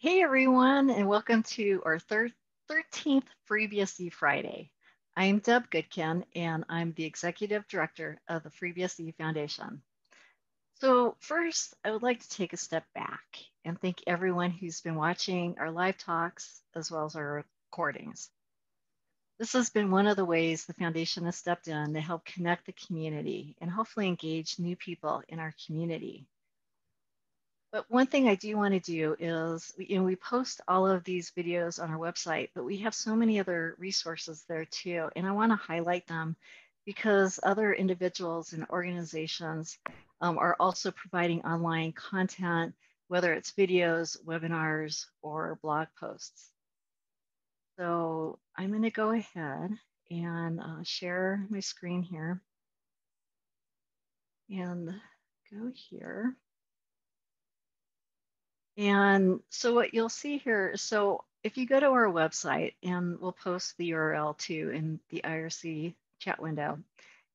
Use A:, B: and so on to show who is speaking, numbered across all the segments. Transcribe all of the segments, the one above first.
A: Hey everyone, and welcome to our thir 13th FreeBSD Friday. I'm Deb Goodkin, and I'm the Executive Director of the FreeBSD Foundation. So first, I would like to take a step back and thank everyone who's been watching our live talks as well as our recordings. This has been one of the ways the Foundation has stepped in to help connect the community and hopefully engage new people in our community. But one thing I do want to do is, you know, we post all of these videos on our website, but we have so many other resources there too. And I want to highlight them because other individuals and organizations um, are also providing online content, whether it's videos, webinars, or blog posts. So I'm going to go ahead and uh, share my screen here and go here. And so what you'll see here, so if you go to our website, and we'll post the URL too in the IRC chat window.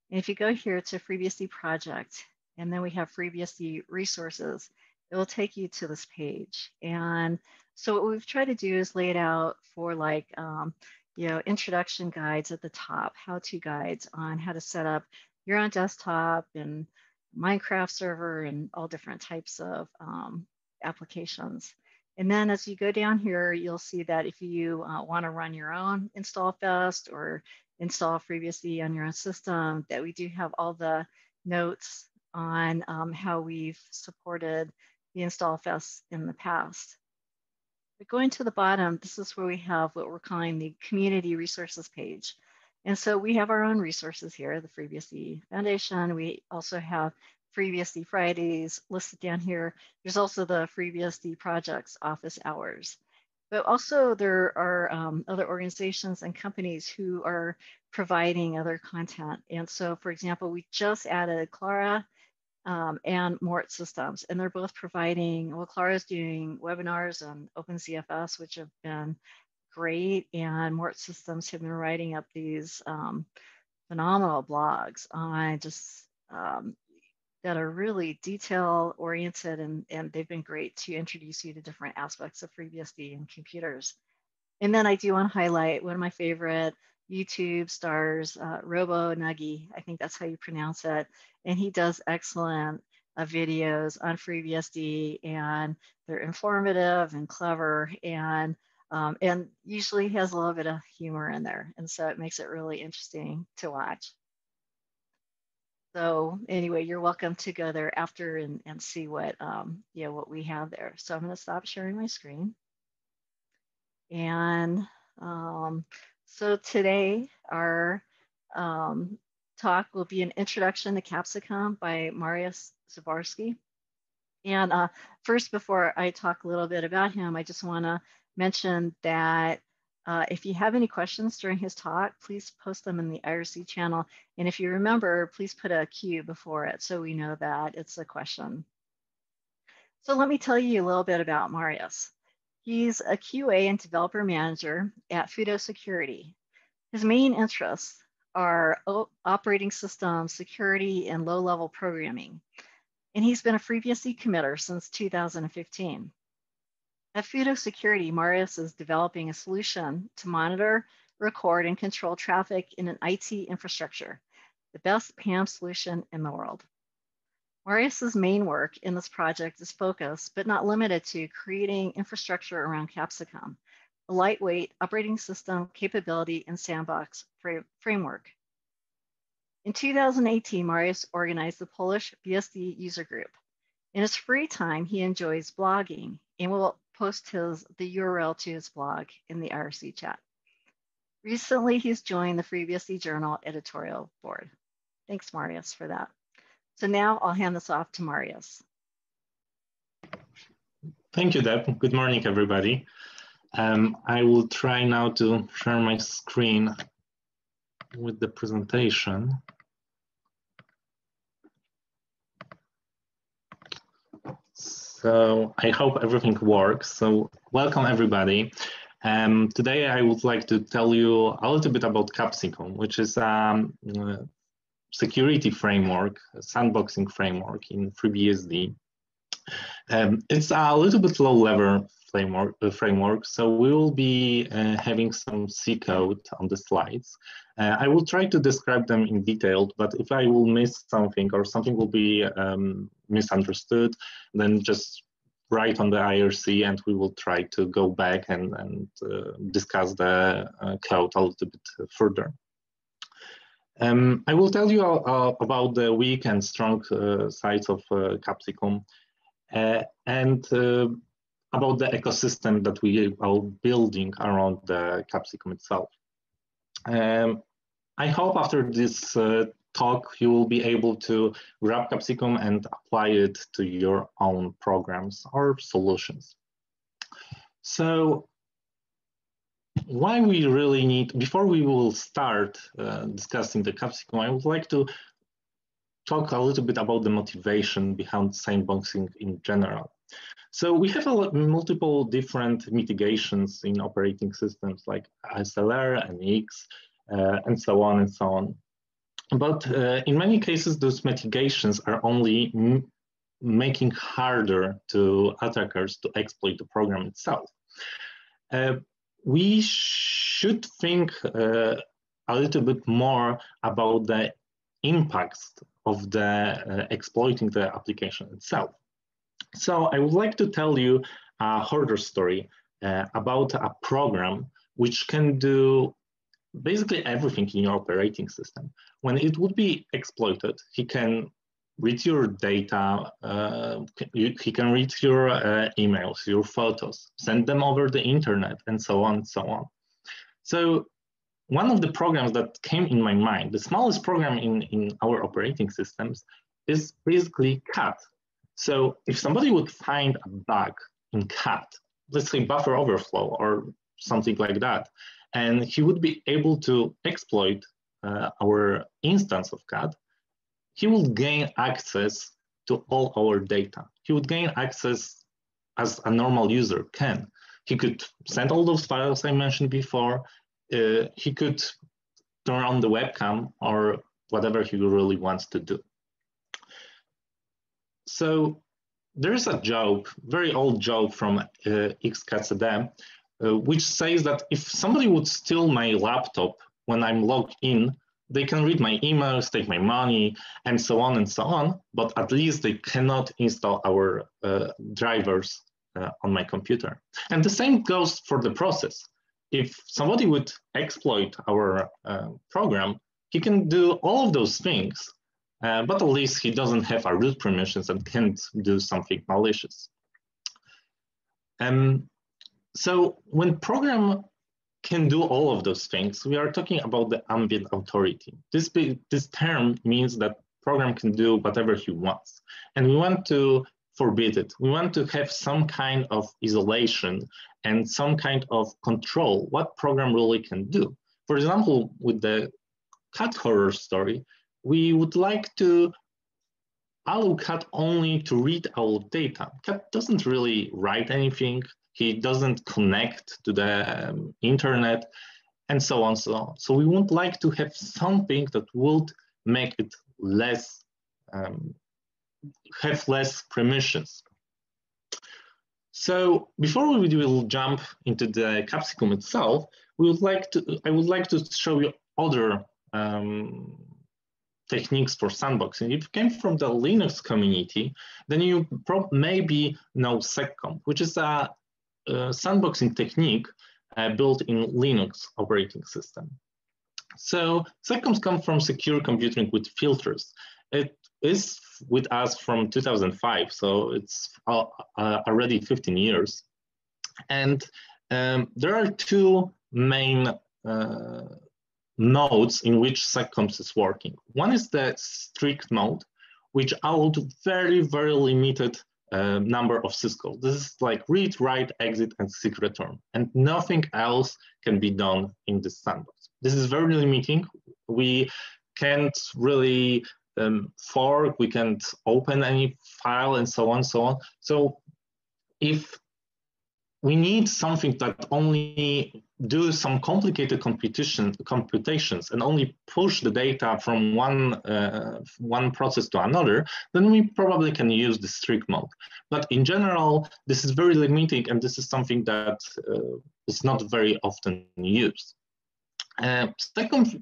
A: And if you go here to FreeBSD project, and then we have FreeBSD resources, it will take you to this page. And so what we've tried to do is lay it out for like, um, you know, introduction guides at the top, how-to guides on how to set up your own desktop and Minecraft server and all different types of um, applications. And then as you go down here, you'll see that if you uh, want to run your own InstallFest or install FreeBSD on your own system, that we do have all the notes on um, how we've supported the InstallFest in the past. But going to the bottom, this is where we have what we're calling the community resources page. And so we have our own resources here, the FreeBSD Foundation. We also have FreeBSD Fridays listed down here. There's also the FreeBSD projects office hours. But also there are um, other organizations and companies who are providing other content. And so, for example, we just added Klara um, and Mort Systems, and they're both providing, well, Klara's doing webinars on OpenZFS, which have been great, and Mort Systems have been writing up these um, phenomenal blogs on just um, that are really detail oriented and, and they've been great to introduce you to different aspects of FreeBSD and computers. And then I do want to highlight one of my favorite YouTube stars, uh, RoboNuggie. I think that's how you pronounce it. And he does excellent uh, videos on FreeBSD and they're informative and clever and um, and usually has a little bit of humor in there. And so it makes it really interesting to watch. So anyway, you're welcome to go there after and, and see what, um, you know, what we have there. So I'm gonna stop sharing my screen. And um, so today our um, talk will be an introduction to Capsicum by Mariusz Zaborski. And uh, first, before I talk a little bit about him, I just wanna mention that uh, if you have any questions during his talk, please post them in the IRC channel. And if you remember, please put a Q before it so we know that it's a question. So let me tell you a little bit about Mariusz. He's a QA and developer manager at Fudo Security. His main interests are operating system security and low-level programming. And he's been a FreeBSD committer since 2015. At Fudo Security, Mariusz is developing a solution to monitor, record, and control traffic in an IT infrastructure, the best PAM solution in the world. Mariusz's main work in this project is focused, but not limited to, creating infrastructure around Capsicum, a lightweight operating system capability and sandbox framework. In 2018, Mariusz organized the Polish BSD user group. In his free time, he enjoys blogging and will post his the URL to his blog in the IRC chat. Recently, he's joined the FreeBSD Journal editorial board. Thanks, Mariusz, for that. So now I'll hand this off to Mariusz.
B: Thank you, Deb. Good morning, everybody. Um, I will try now to share my screen with the presentation. So I hope everything works. So welcome everybody. Um, today I would like to tell you a little bit about Capsicum, which is a um, security framework, a sandboxing framework in FreeBSD. Um, it's a little bit low level, framework, uh, framework. So we will be uh, having some C code on the slides. Uh, I will try to describe them in detail, but if I will miss something or something will be um, misunderstood, then just write on the IRC and we will try to go back and, and uh, discuss the uh, code a little bit further. Um, I will tell you uh, about the weak and strong uh, sides of uh, Capsicum uh, and uh, about the ecosystem that we are building around the Capsicum itself. Um, I hope after this uh, talk you will be able to grab Capsicum and apply it to your own programs or solutions. So why we really need, before we will start uh, discussing the capsicum, I would like to talk a little bit about the motivation behind sandboxing in general. So we have a, lot multiple different mitigations in operating systems like ASLR, NX, uh, and so on and so on. But uh, in many cases, those mitigations are only making harder to attackers to exploit the program itself. Uh, we should think uh, a little bit more about the impacts of the uh, exploiting the application itself. So I would like to tell you a horror story uh, about a program which can do basically everything in your operating system. When it would be exploited, he can read your data, uh, he can read your uh, emails, your photos, send them over the internet, and so on and so on. So one of the programs that came in my mind, the smallest program in, in our operating systems, is basically cat. So if somebody would find a bug in cat, let's say buffer overflow or something like that, and he would be able to exploit uh, our instance of cat, he will gain access to all our data. He would gain access as a normal user can. He could send all those files I mentioned before. Uh, he could turn on the webcam or whatever he really wants to do. So there is a joke, very old joke from uh, uh, which says that if somebody would steal my laptop when I'm logged in, they can read my emails, take my money, and so on and so on, but at least they cannot install our uh, drivers uh, on my computer. And the same goes for the process. If somebody would exploit our uh, program, he can do all of those things, uh, but at least he doesn't have a root permissions and can't do something malicious. Um, so when program can do all of those things, we are talking about the ambient authority. This, this term means that program can do whatever he wants. And we want to forbid it. We want to have some kind of isolation and some kind of control what program really can do. For example, with the cat horror story, we would like to allow cat only to read our data. Cat doesn't really write anything, he doesn't connect to the um, internet, and so on, so on. So we would like to have something that would make it less, um, have less permissions. So before we will jump into the capsicum itself, we would like to, I would like to show you other um, techniques for sandboxing. If you came from the Linux community, then you maybe know seccomp, which is a sandboxing technique uh, built in Linux operating system. So seccomps come from secure computing with filters. It is with us from 2005, so it's uh, uh, already 15 years. And um, there are two main uh, modes in which seccomps is working. One is the strict mode, which allowed very, very limited uh, number of syscalls. This is like read, write, exit, and seek return. And nothing else can be done in this sandbox. This is very limiting. We can't really um, fork, we can't open any file and so on, so on. So if we need something that only do some complicated computation computations and only push the data from one uh, one process to another, then we probably can use the strict mode. But in general, this is very limiting, and this is something that uh, is not very often used. Uh, second,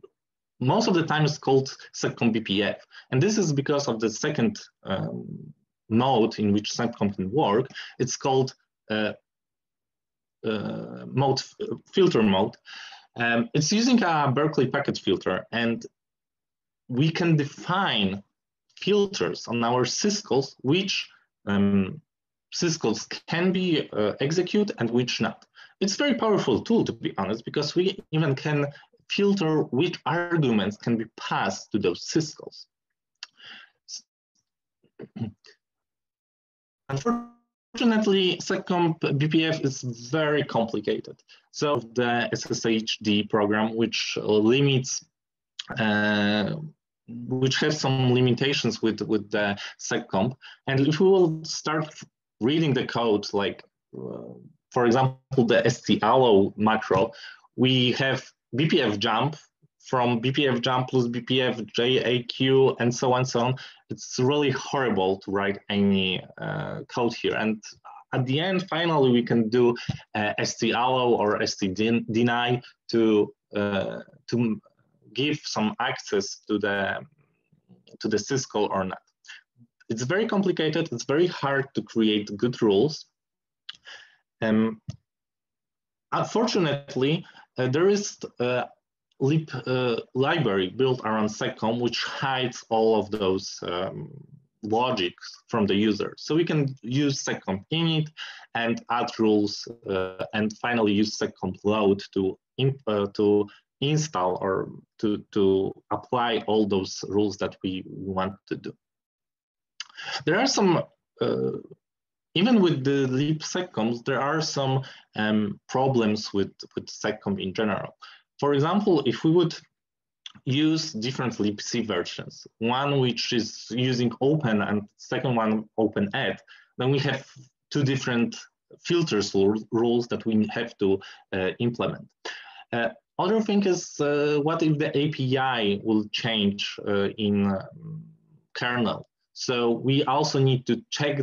B: most of the time it's called SecComp BPF, and this is because of the second um, mode in which SecComp can work. It's called uh, mode filter mode. Um, it's using a Berkeley packet filter, and we can define filters on our syscalls which um, syscalls can be uh, executed and which not. It's very powerful tool, to be honest, because we even can filter which arguments can be passed to those syscalls. SecComp BPF is very complicated. So the SSHD program, which limits, uh, which has some limitations with, with the SecComp. And if we will start reading the code, like, uh, for example, the stallow macro, we have BPF jump from BPF jump plus BPF JAQ and so on and so on. It's really horrible to write any uh, code here. And at the end, finally, we can do uh, stallow or stdeny to uh, to give some access to the to the syscall or not. It's very complicated. It's very hard to create good rules. Um, unfortunately, uh, there is a lib uh, library built around SecComp which hides all of those um, logics from the user. So we can use SecComp init and add rules uh, and finally use SecComp load to, uh, to install or to, to apply all those rules that we want to do. There are some uh, even with the libseccomps, there are some um, problems with, with seccomp in general. For example, if we would use different libc versions, one which is using open and second one openat, then we have two different filters rules that we have to uh, implement. Uh, other thing is, uh, what if the API will change uh, in um, kernel? So we also need to check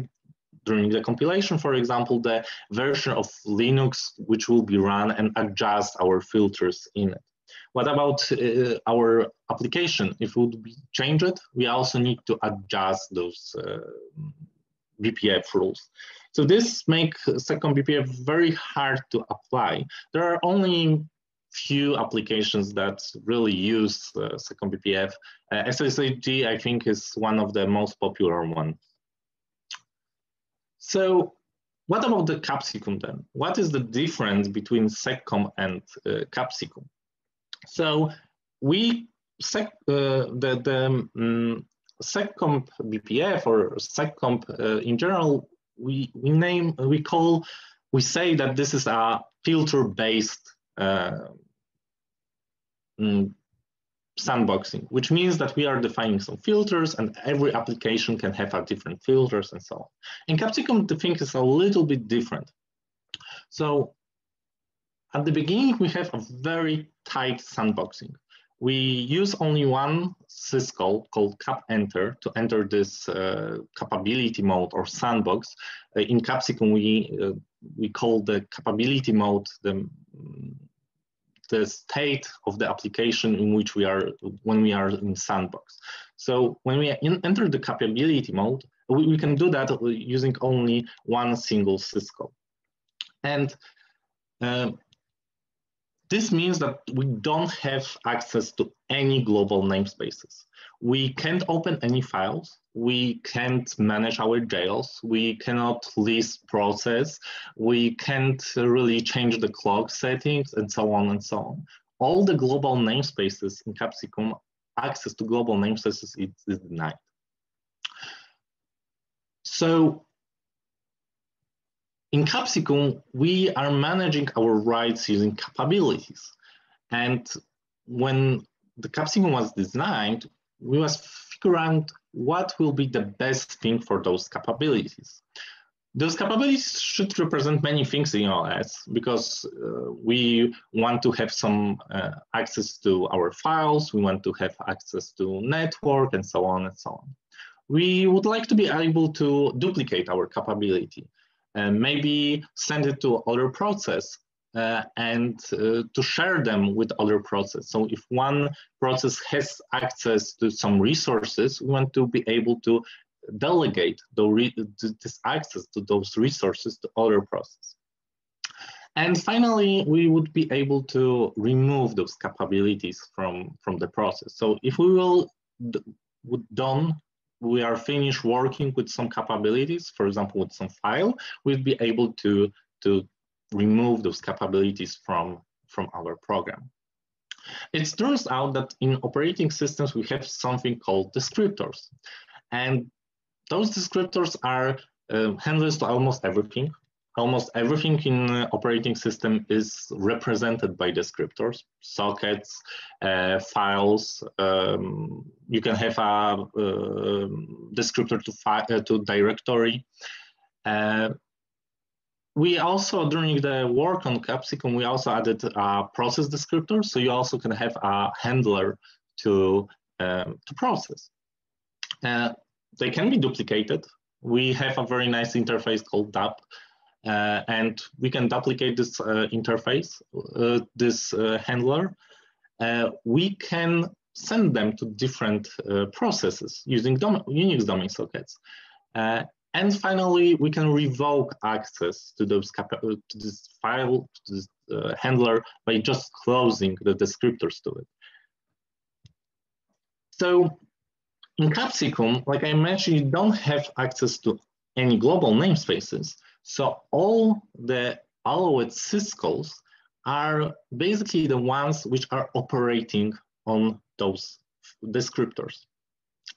B: during the compilation, for example, the version of Linux which will be run and adjust our filters in it. What about uh, our application? If it would be changed, we also need to adjust those uh, BPF rules. So this makes SecComp BPF very hard to apply. There are only few applications that really use uh, SecComp BPF. Uh, SSHD, I think, is one of the most popular ones. So what about the capsicum then? What is the difference between seccomp and uh, capsicum? So we sec, uh, the, the um, SecComp BPF or SecComp uh, in general, we, we name, we call, we say that this is a filter-based uh, mm, sandboxing, which means that we are defining some filters and every application can have a different filters and so on. In Capsicum, the thing is a little bit different. So at the beginning, we have a very tight sandboxing. We use only one syscall called cap enter to enter this uh, capability mode or sandbox. Uh, in Capsicum, we, uh, we call the capability mode the the state of the application in which we are when we are in sandbox. So when we in, enter the capability mode, we, we, can do that using only one single syscall. And uh, this means that we don't have access to any global namespaces. We can't open any files. We can't manage our jails. We cannot list process. We can't really change the clock settings and so on and so on. All the global namespaces in Capsicum, access to global namespaces is, is denied. So in Capsicum, we are managing our rights using capabilities. And when the Capsicum was designed, we must figure out what will be the best thing for those capabilities. those capabilities should represent many things in OS because uh, we want to have some uh, access to our files, we want to have access to network and so on and so on. We would like to be able to duplicate our capability and maybe send it to other process uh, and uh, to share them with other process. So if one process has access to some resources, we want to be able to delegate the this access to those resources to other processes. And finally, we would be able to remove those capabilities from, from the process. So if we will done, we are finished working with some capabilities, for example, with some file, we'd be able to, to remove those capabilities from, from our program. It turns out that in operating systems, we have something called descriptors. And those descriptors are uh, handles to almost everything. Almost everything in uh, operating system is represented by descriptors, sockets, uh, files. Um, you can have a uh, descriptor to, uh, to directory. We also, during the work on Capsicum, we also added a process descriptor. So you also can have a handler to, um, to process. Uh, they can be duplicated. We have a very nice interface called dup, uh, and we can duplicate this uh, interface, uh, this uh, handler. Uh, we can send them to different processes using dom Unix domain sockets. And finally, we can revoke access to those uh, to this file, to this uh, handler by just closing the descriptors to it. So in Capsicum, like I mentioned, you don't have access to any global namespaces. So all the allowed syscalls are basically the ones which are operating on those descriptors.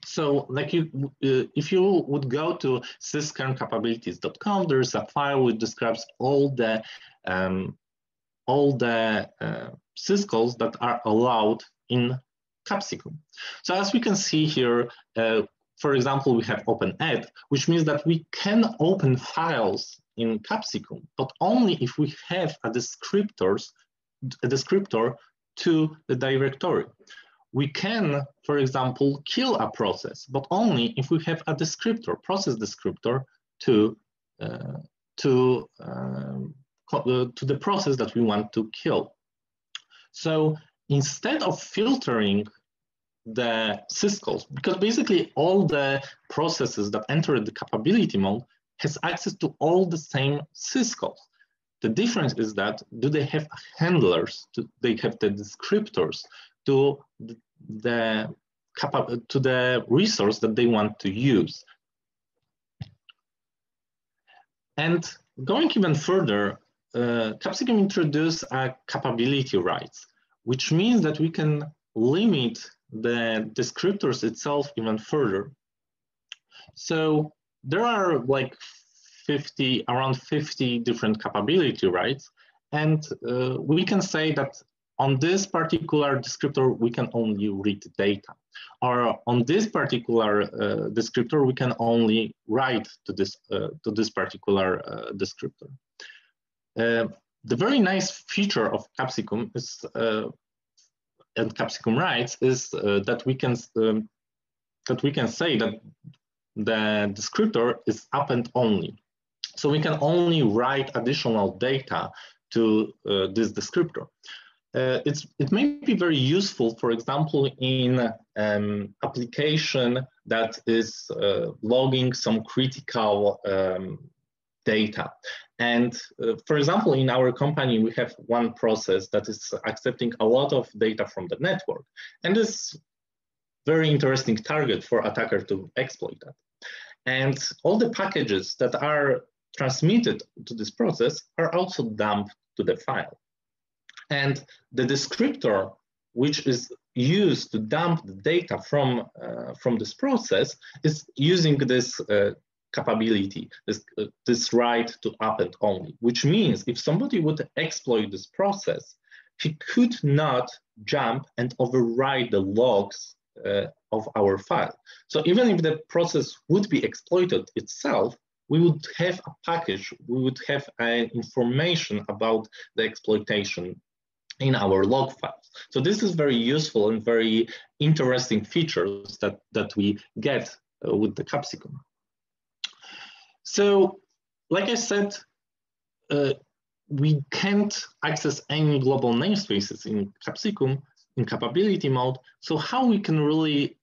B: So like you, uh, if you would go to sys/kern/capabilities.conf, there's a file which describes all the um, all the uh, syscalls that are allowed in capsicum. So as we can see here, uh, for example, we have openat, which means that we can open files in capsicum, but only if we have a descriptors, a descriptor to the directory. We can, for example, kill a process, but only if we have a descriptor, process descriptor to uh, to um, uh, to the process that we want to kill. So instead of filtering the syscalls, because basically all the processes that enter the capability mode has access to all the same syscalls. The difference is that do they have handlers, to, they have the descriptors to the, to the resource that they want to use. And going even further, uh, Capsicum introduced a capability rights which means that we can limit the descriptors itself even further. So there are like 50, around 50 different capability rights. And uh, we can say that on this particular descriptor, we can only read data. Or on this particular uh, descriptor, we can only write to this, uh, to this particular uh, descriptor. Uh, the very nice feature of Capsicum is uh, and Capsicum rights is uh, that we can um, that we can say that the descriptor is append only. So we can only write additional data to uh, this descriptor. Uh, it's, it may be very useful, for example, in um, application that is uh, logging some critical um, data. And uh, for example, in our company, we have one process that is accepting a lot of data from the network. And this very interesting target for attacker to exploit that. And all the packages that are transmitted to this process are also dumped to the file. And the descriptor, which is used to dump the data from, uh, from this process, is using this uh, capability, this, uh, this right to append only, which means if somebody would exploit this process, he could not jump and override the logs uh, of our file. So even if the process would be exploited itself, we would have a package, we would have uh, information about the exploitation in our log files. So this is very useful and very interesting features that, that we get uh, with the Capsicum. So, like I said, uh, we can't access any global namespaces in Capsicum in capability mode. So how we can really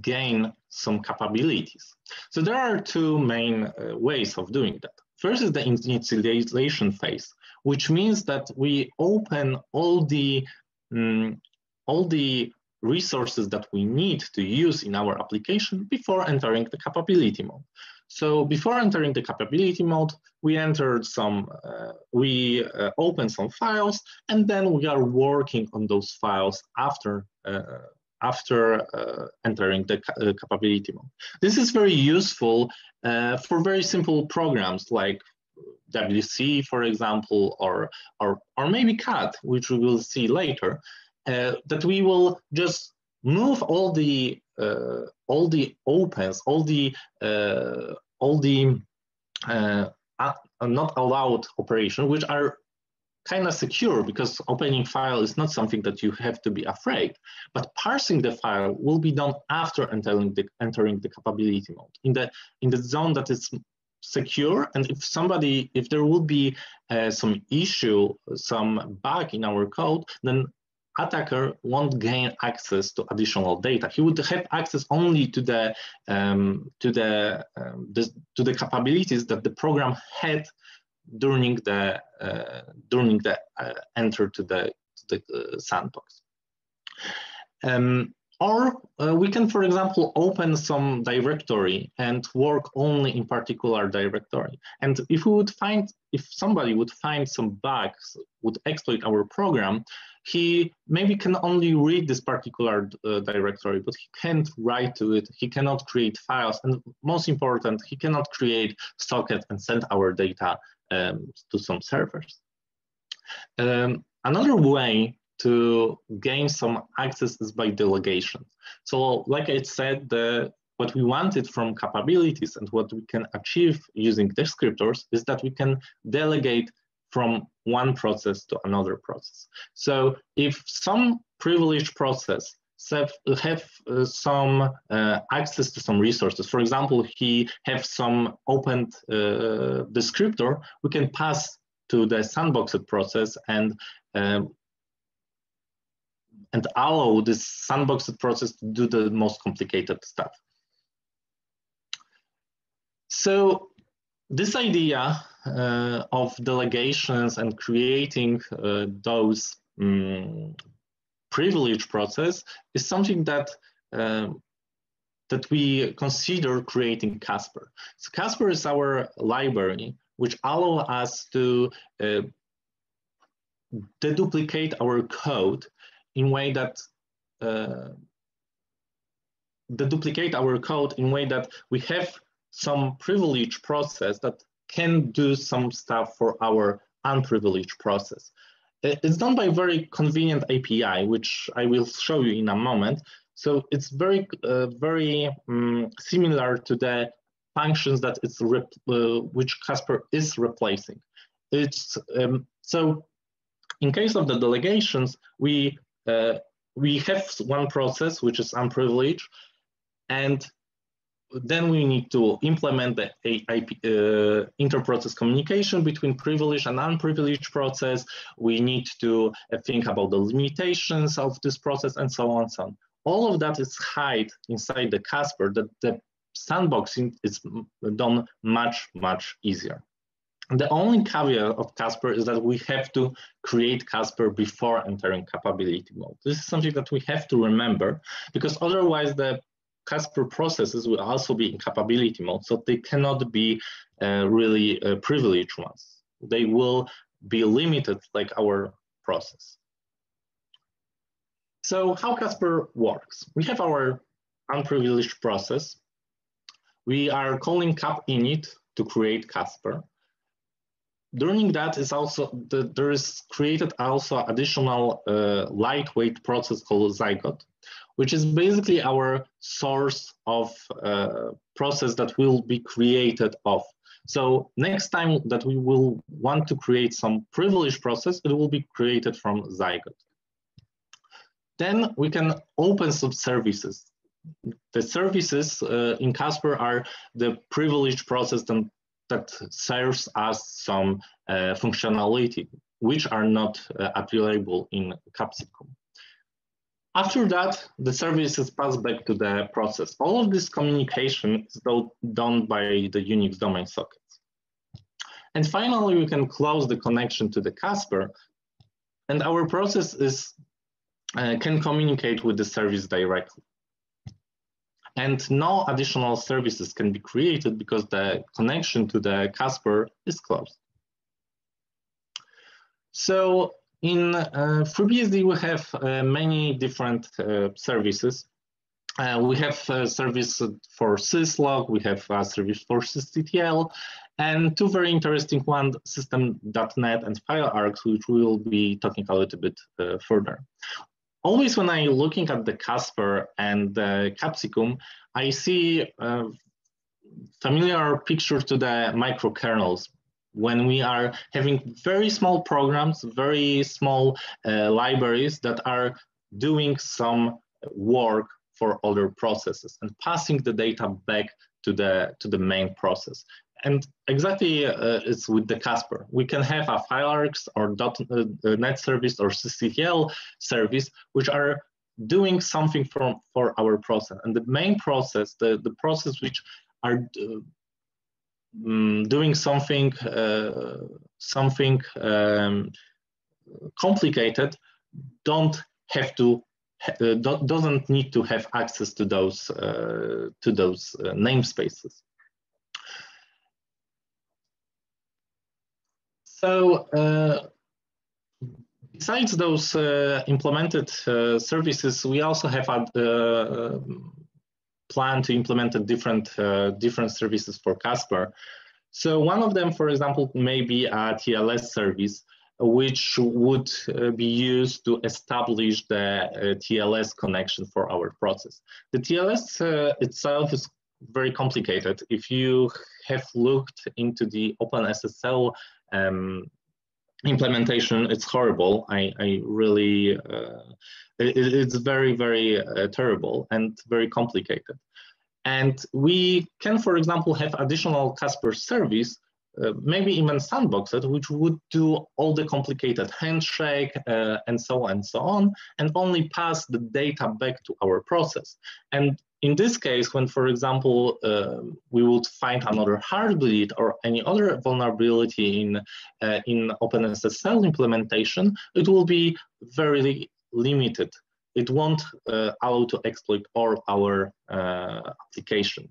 B: gain some capabilities? So there are two main uh, ways of doing that. First is the initialization phase, which means that we open all the um, all the resources that we need to use in our application before entering the capability mode. So before entering the capability mode, we entered some, uh, we uh, opened some files, and then we are working on those files after uh, after uh, entering the uh, capability mode. This is very useful uh, for very simple programs like WC, for example, or, or, or maybe cat, which we will see later, that we will just move all the uh, all the opens, all the uh, all the uh, not allowed operation, which are kind of secure because opening file is not something that you have to be afraid, but parsing the file will be done after entering the, entering the capability mode in the, in the zone that is secure. And if somebody, if there will be uh, some issue, some bug in our code, then attacker won't gain access to additional data. He would have access only to the um, to the, um, the, to the capabilities that the program had during the uh, during the uh, enter to the to the uh, sandbox. Um, or uh, we can, for example, open some directory and work only in particular directory. And if we would find, if somebody would find some bugs, would exploit our program, he maybe can only read this particular uh, directory, but he can't write to it. He cannot create files. And most important, he cannot create socket and send our data um, to some servers. Um, another way to gain some access is by delegation. So like I said, the, what we wanted from capabilities and what we can achieve using descriptors is that we can delegate from one process to another process. So if some privileged process have, have uh, some uh, access to some resources. For example, he have some opened uh, descriptor, we can pass to the sandboxed process and um, and allow this sandboxed process to do the most complicated stuff. So this idea uh, of delegations and creating uh, those um, privilege process is something that um, that we consider creating Casper. So Casper is our library, which allow us to uh, deduplicate our code in way that uh, deduplicate our code in way that we have some privileged process that can do some stuff for our unprivileged process. It's done by a very convenient API, which I will show you in a moment. So it's very, uh, very um, similar to the functions that it's uh, which Casper is replacing. It's um, so in case of the delegations, we uh, we have one process which is unprivileged, and then we need to implement the IP, uh, inter-process communication between privileged and unprivileged process. We need to uh, think about the limitations of this process and so on and so on. All of that is hide inside the Casper that the sandboxing is done much, much easier. The only caveat of Casper is that we have to create Casper before entering capability mode. This is something that we have to remember because otherwise the Casper processes will also be in capability mode, so they cannot be uh, really uh, privileged ones. They will be limited like our process. So how Casper works? We have our unprivileged process. We are calling cap init to create Casper. During that is also the, there is created also additional uh, lightweight process called Zygote which is basically our source of uh, process that will be created of. So next time that we will want to create some privileged process, it will be created from Zygote. Then we can open some services. The services uh, in Casper are the privileged process that, that serves us some uh, functionality, which are not uh, available in Capsicum. After that, the service is passed back to the process. All of this communication is done by the Unix domain sockets. And finally, we can close the connection to the Casper, and our process is uh, can communicate with the service directly. And no additional services can be created because the connection to the Casper is closed. So in uh, FreeBSD, we have uh, many different uh, services. Uh, we have a service for syslog, we have a service for sysctl, and two very interesting ones, system.net and FileArgs, which we will be talking a little bit uh, further. Always when I'm looking at the Casper and the Capsicum, I see a familiar picture to the microkernels when we are having very small programs, very small uh, libraries that are doing some work for other processes and passing the data back to the to the main process. And exactly uh, it's with the Casper. We can have a FileArgs or uh, uh, .NET service or sysctl service, which are doing something for, for our process. And the main process, the, the process which are uh, um, doing something uh, something um, complicated don't have to uh, doesn't need to have access to those uh, to those uh, namespaces. So uh, besides those uh, implemented services, we also have a plan to implement a different, uh, different services for Casper. So one of them, for example, may be a TLS service, which would uh, be used to establish the uh, TLS connection for our process. The TLS uh, itself is very complicated. If you have looked into the OpenSSL um, implementation, it's horrible. I, I really, uh, it, it's very, very uh, terrible and very complicated. And we can, for example, have additional Casper service, uh, maybe even sandboxed, which would do all the complicated handshake uh, and so on and so on, and only pass the data back to our process. And in this case, when, for example, uh, we would find another heartbleed or any other vulnerability in, uh, in OpenSSL implementation, it will be very limited. It won't uh, allow to exploit all our uh, application.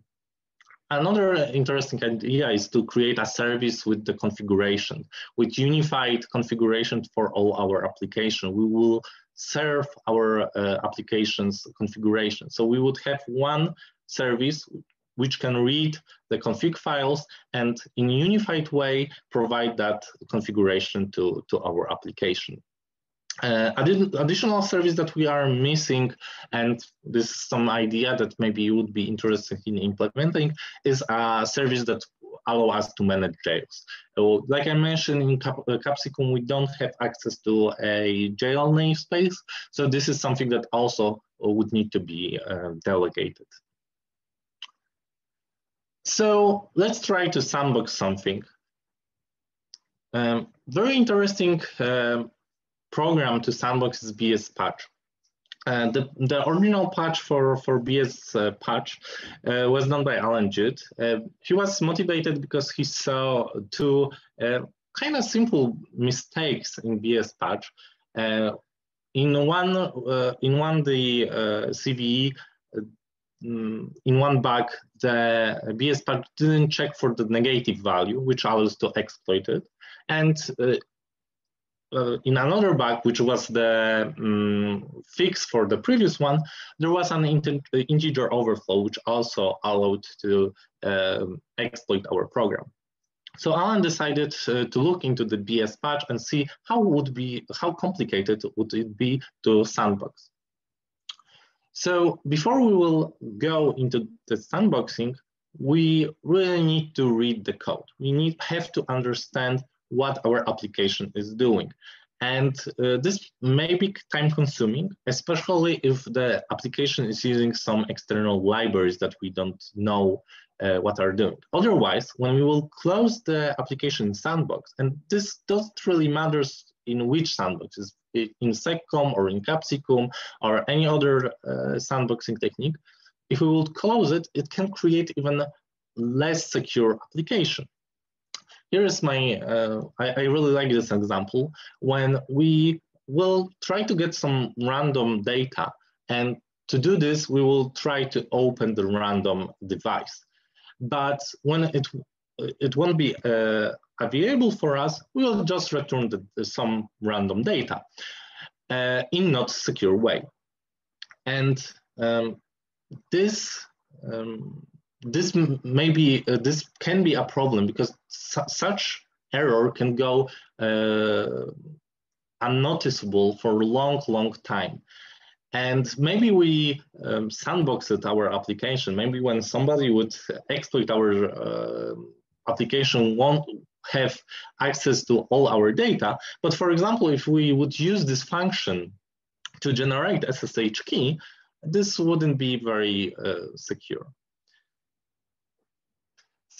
B: Another interesting idea is to create a service with the configuration, with unified configuration for all our application. We will serve our uh, applications configuration. So we would have one service which can read the config files and in a unified way provide that configuration to, to our application. Uh, additional service that we are missing, and this is some idea that maybe you would be interested in implementing, is a service that allow us to manage jails. So, like I mentioned in Cap uh, Capsicum, we don't have access to a jail namespace, so this is something that also would need to be uh, delegated. So let's try to sandbox something. Um, very interesting um, program to sandbox is bspatch. Uh, the, the original patch for, for BS uh, patch uh, was done by Allan Jude. Uh, he was motivated because he saw two uh, kind of simple mistakes in bspatch. Uh, in one, in one the CVE, in one bug, the bspatch didn't check for the negative value, which allows to exploit it. And in another bug, which was the um, fix for the previous one, there was an integer overflow, which also allowed to uh, exploit our program. So Allan decided uh, to look into the bspatch and see how would be how complicated would it be to sandbox. So before we will go into the sandboxing, we really need to read the code. We need have to understand what our application is doing. And uh, this may be time consuming, especially if the application is using some external libraries that we don't know uh, what are doing. Otherwise, when we will close the application sandbox, and this doesn't really matters in which sandbox, is in SecCom or in Capsicum or any other uh, sandboxing technique, if we will close it, it can create even less secure application. Here is my, uh, I, I really like this example, when we will try to get some random data and to do this, we will try to open the random device. But when it it won't be uh, available for us, we will just return the, some random data uh, in not secure way. And um, this um, this maybe uh, this can be a problem because su such error can go uh, unnoticeable for a long, long time. And maybe we um, sandboxed our application. Maybe when somebody would exploit our uh, application, won't have access to all our data. But for example, if we would use this function to generate SSH key, this wouldn't be very uh, secure.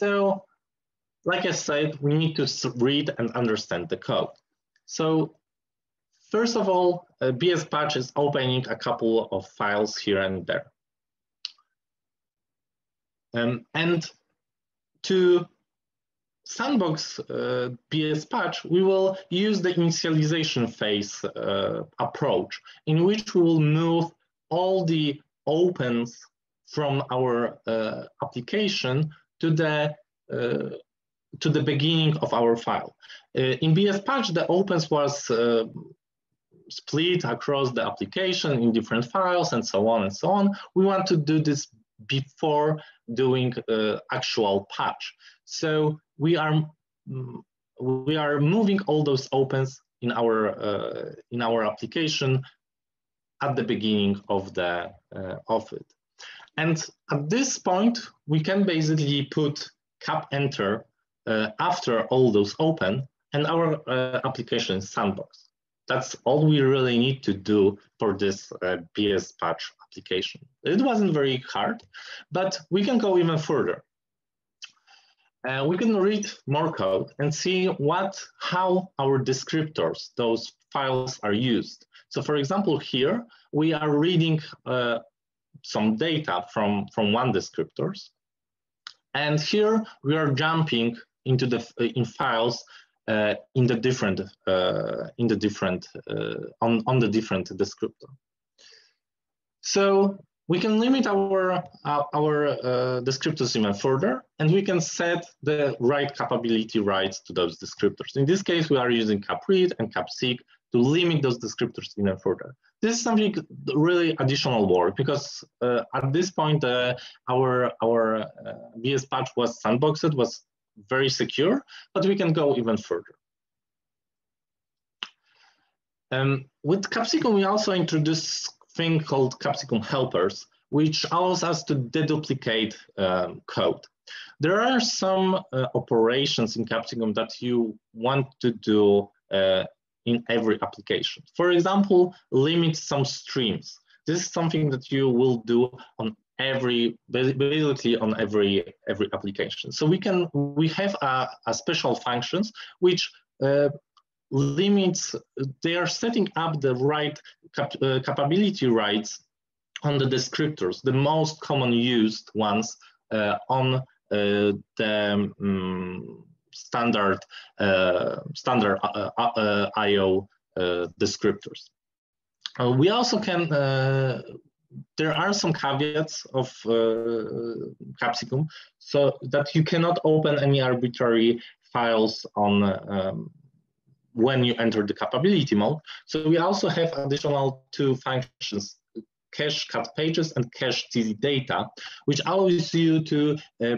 B: So, like I said, we need to read and understand the code. So First of all, uh, bspatch is opening a couple of files here and there. Um, and to sandbox uh, bspatch, we will use the initialization phase uh, approach, in which we will move all the opens from our uh, application to the uh, to the beginning of our file. Uh, in bspatch, the opens was uh, split across the application in different files and so on and so on. We want to do this before doing uh, actual patch. So we are mm, we are moving all those opens in our uh, in our application at the beginning of the uh, of it. And at this point, we can basically put cap enter uh, after all those open and our uh, application sandbox. That's all we really need to do for this uh, bspatch application. It wasn't very hard, but we can go even further. Uh, we can read more code and see what, how our descriptors, those files are used. So for example, here we are reading uh, some data from, from one descriptors. And here we are jumping into the in files uh, in the different uh, in the different uh, on on the different descriptor. So we can limit our our descriptors even further, and we can set the right capability rights to those descriptors. In this case, we are using capread and capseek to limit those descriptors even further. This is something really additional work because uh, at this point uh, our our uh, bspatch was sandboxed, was very secure, but we can go even further. Um, with Capsicum, we also introduced thing called Capsicum helpers, which allows us to deduplicate um, code. There are some uh, operations in Capsicum that you want to do uh, in every application. For example, limit some streams. This is something that you will do on every basically on every every application. So we can we have a, a special functions which uh, limits they are setting up the right cap, uh, capability rights on the descriptors, the most common used ones uh, on uh, the um, standard uh, standard uh, IO descriptors. we also can there are some caveats of uh, Capsicum, so that you cannot open any arbitrary files on um, when you enter the capability mode. So we also have additional two functions, cache cut pages and cache tz data, which allows you to uh,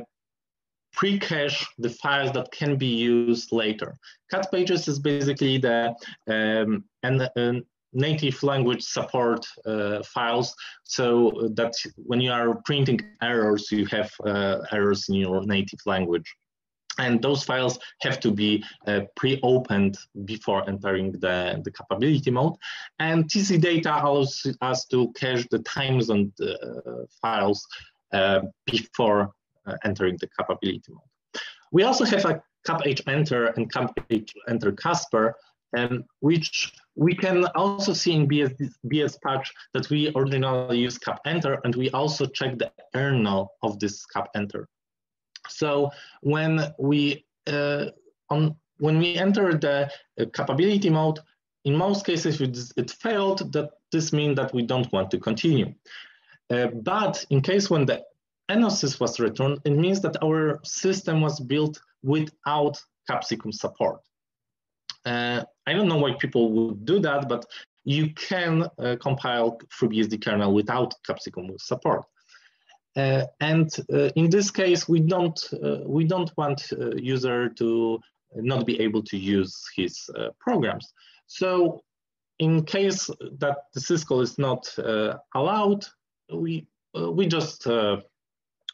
B: pre-cache the files that can be used later. Cut pages is basically the um, and, and native language support uh, files so that when you are printing errors, you have uh, errors in your native language. And those files have to be uh, pre-opened before entering the, the capability mode. And TZ data allows us to cache the times and uh, files uh, before entering the capability mode. We also have a cap-h enter and cap-h enter Casper, um, which we can also see in BS, bspatch that we originally use cap enter and we also check the kernel of this cap enter. So when we uh, on when we enter the uh, capability mode, in most cases it, it failed, that this means that we don't want to continue. Uh, but in case when the NOSys was returned, it means that our system was built without capsicum support. Uh, I don't know why people would do that, but you can uh, compile FreeBSD kernel without capsicum support. Uh, and uh, in this case, we don't uh, we don't want uh, user to not be able to use his programs. So in case that the syscall is not allowed, we we just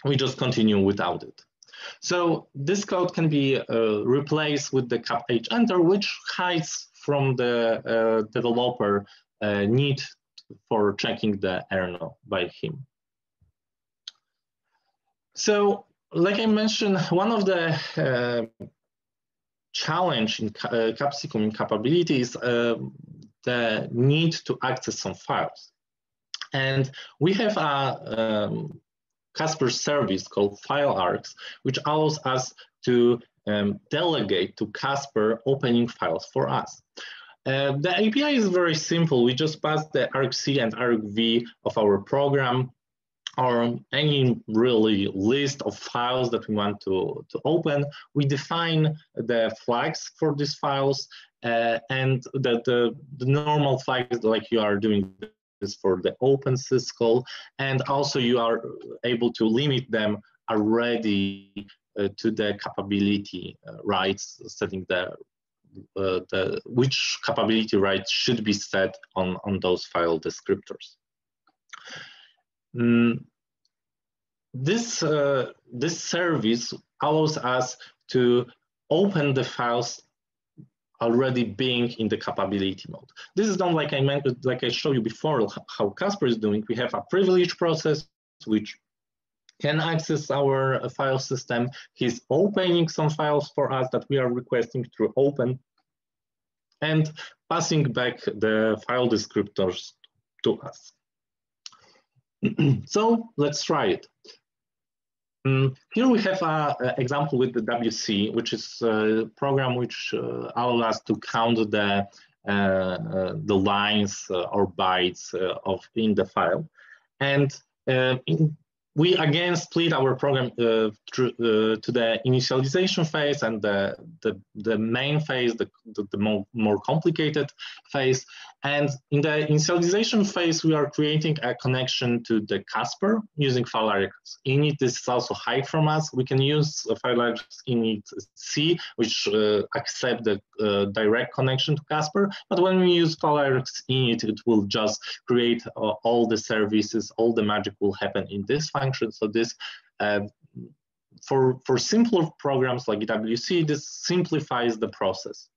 B: we just continue without it. So this code can be uh, replaced with the cap h enter, which hides from the uh, developer uh, need for checking the error by him. So like I mentioned, one of the uh, challenge in uh, capsicum capability is uh, the need to access some files. And we have a um, Casper service called FileArgs, which allows us to um, delegate to Casper opening files for us. Uh, the API is very simple. We just pass the argc and argv of our program or any really list of files that we want to, to open. We define the flags for these files uh, and the, the, the normal flags like you are doing for the open syscall, and also you are able to limit them already uh, to the capability uh, rights, setting the, uh, the which capability rights should be set on, on those file descriptors. Mm, this, uh, this service allows us to open the files already being in the capability mode. This is done like I meant, like I showed you before, how Casper is doing. We have a privilege process which can access our uh, file system. He's opening some files for us that we are requesting through open and passing back the file descriptors to us. so let's try it. Um, here we have an example with the WC, which is a program which uh, allows us to count the uh, uh, the lines uh, or bytes uh, of in the file. And uh, in, we again split our program uh, through, uh, to the initialization phase and the, the, the main phase, the, the, the, more, more complicated phase. And in the initialization phase, we are creating a connection to the Casper using FileArgs init. This is also high from us. We can use FileArgs init C, which uh, accept the uh, direct connection to Casper. But when we use FileArgs init, it will just create uh, all the services, all the magic will happen in this function function. So this, uh, for, for simpler programs like WC, this simplifies the process.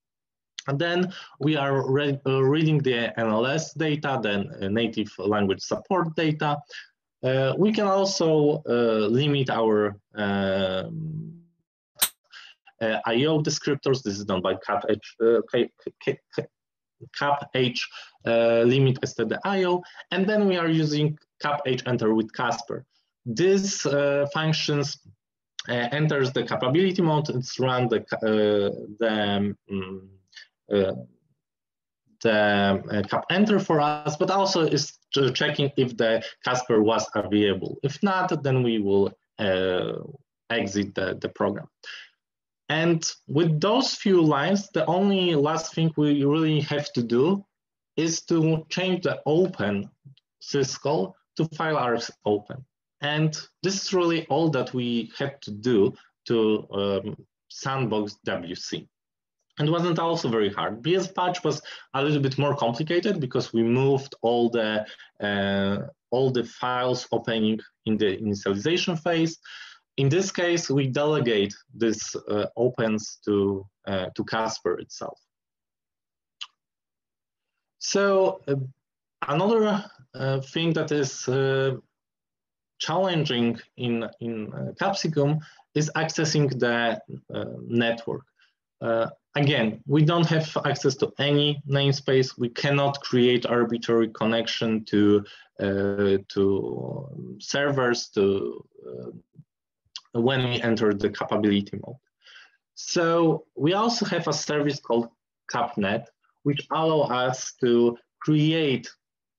B: And then we are re uh, reading the NLS data, then uh, native language support data. Uh, we can also uh, limit our um, uh, IO descriptors. This is done by cap H, cap H limit std IO. And then we are using cap H enter with Casper. This uh, functions uh, enters the capability mode. It's run the uh, the um, the cap enter for us, but also is checking if the Casper was available. If not, then we will exit the, the program. And with those few lines, the only last thing we really have to do is to change the open syscall to FileArgs open. And this is really all that we had to do to um, sandbox WC. and wasn't also very hard. bspatch was a little bit more complicated because we moved all the uh, all the files opening in the initialization phase. In this case, we delegate this uh, opens to uh, to Casper itself. So uh, another uh, thing that is uh, challenging in in Capsicum is accessing the network. Uh, again, we don't have access to any namespace. We cannot create arbitrary connection to uh, to servers to uh, when we enter the capability mode. So we also have a service called CapNet, which allow us to create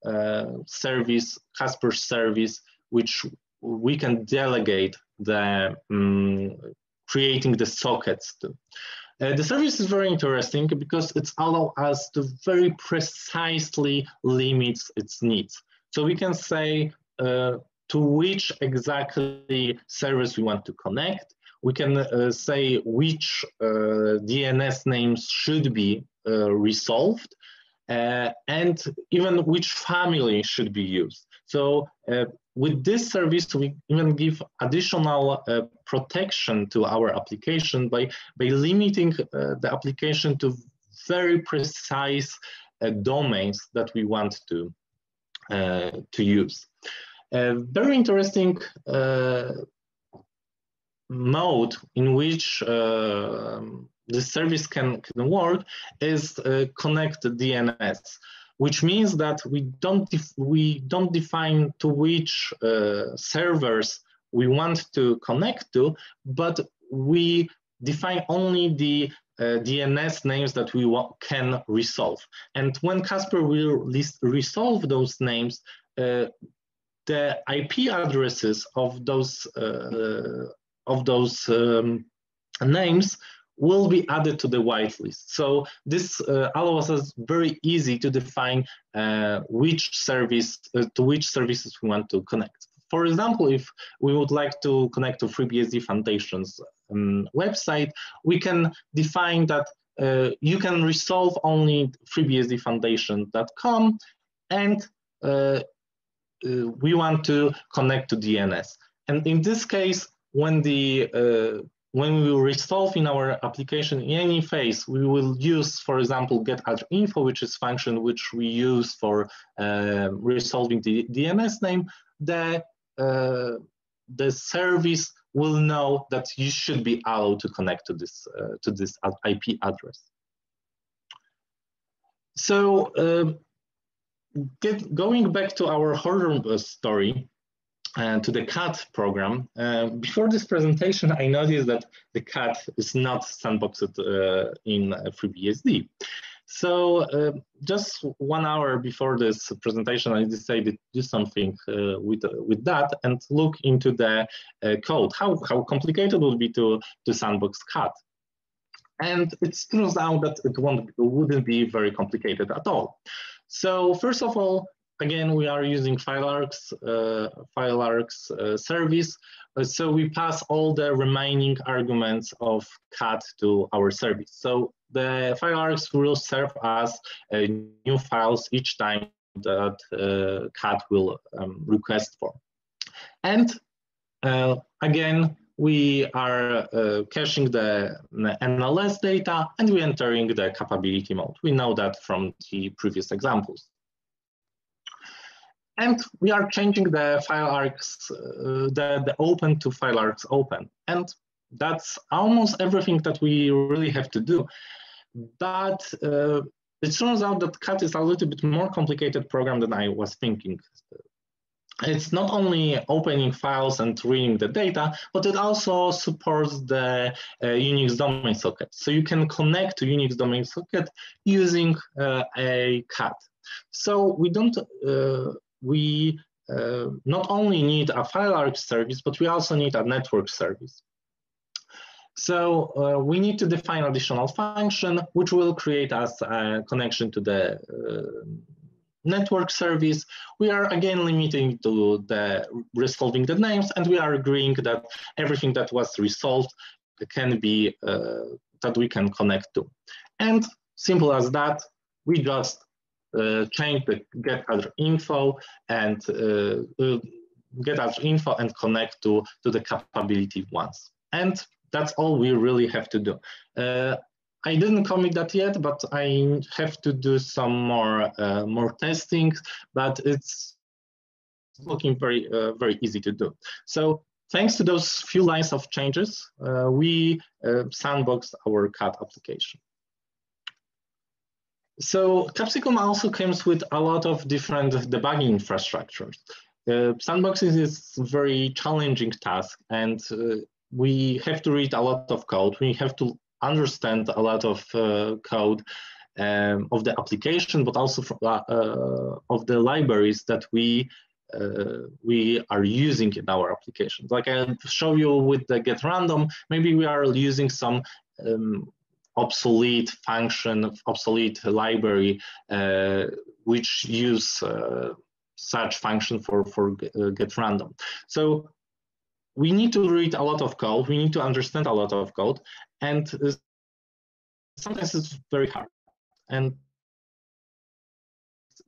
B: uh, service, Casper service, which we can delegate the um, creating the sockets to. Uh, the service is very interesting because it allows us to very precisely limit its needs. So we can say uh, to which exactly service we want to connect. We can uh, say which uh, DNS names should be uh, resolved uh, and even which family should be used. So with this service, we even give additional uh, protection to our application by, by limiting uh, the application to very precise uh, domains that we want to, uh, to use. A very interesting uh, mode in which uh, the service can, can work is connect DNS which means that we don't we don't define to which uh, servers we want to connect to, but we define only the uh, DNS names that we can resolve. And when Casper will resolve those names, uh, the IP addresses of those uh, of those um, names will be added to the whitelist. So this uh, allows us very easy to define uh, which service, uh, to which services we want to connect. For example, if we would like to connect to FreeBSD Foundation's um, website, we can define that uh, you can resolve only freebsdfoundation.com and uh, uh, we want to connect to DNS. And in this case, when the when we will resolve in our application in any phase, we will use, for example, get info, which is function which we use for uh, resolving the DNS name, the, uh, the service will know that you should be allowed to connect to this, uh, to this IP address. So uh, get, going back to our horror story, uh, to the CAT program. Uh, before this presentation, I noticed that the CAT is not sandboxed uh, in FreeBSD. So uh, just one hour before this presentation, I decided to do something uh, with, with that and look into the code, how, how complicated it would be to, to sandbox CAT. And it turns out that it, won't, it wouldn't be very complicated at all. So first of all, again, we are using FileArgs, uh, FileArgs uh, service. Uh, so we pass all the remaining arguments of cat to our service. So the FileArgs will serve as uh, new files each time that uh, cat will um, request for. And uh, again, we are uh, caching the NLS data and we're entering the capability mode. We know that from the previous examples. And we are changing the FileArgs, uh, the, the open to FileArgs open. And that's almost everything that we really have to do. But uh, it turns out that CAT is a little bit more complicated program than I was thinking. It's not only opening files and reading the data, but it also supports the uh, Unix domain socket. So you can connect to Unix domain socket using uh, a CAT. So we don't uh, we uh, not only need a file service, but we also need a network service. So uh, we need to define additional function, which will create us a connection to the uh, network service. We are again limiting to the resolving the names, and we are agreeing that everything that was resolved can be uh, that we can connect to. And simple as that, we just change the getaddrinfo and uh, uh, getaddrinfo and connect to, to the capability once. And that's all we really have to do. Uh, I didn't commit that yet, but I have to do some more uh, more testing, but it's looking very uh, very easy to do. So thanks to those few lines of changes, uh, we uh, sandboxed our CAT application. So Capsicum also comes with a lot of different debugging infrastructures. Uh, sandboxing is a very challenging task and uh, we have to read a lot of code. We have to understand a lot of uh, code um, of the application, but also uh, uh, of the libraries that we uh, we are using in our applications. Like I show you with the get random, maybe we are using some um, obsolete function, obsolete library, uh, which use uh, such function for, for get random. So we need to read a lot of code, we need to understand a lot of code, and uh, sometimes it's very hard. And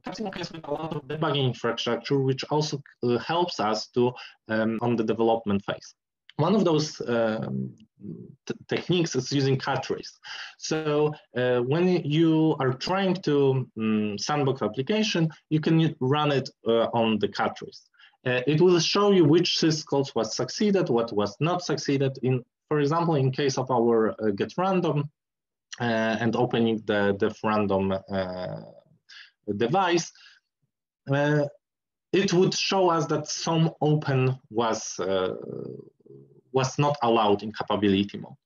B: Capsicum has a lot of debugging infrastructure, which also uh, helps us to um, on the development phase. One of those um, techniques is using ktrace. So uh, when you are trying to um, sandbox application, you can run it uh, on the ktrace. Uh, it will show you which syscalls was succeeded, what was not succeeded. In, for example, in case of our uh, get random uh, and opening the, the random uh, device, it would show us that some open was, was not allowed in capability mode.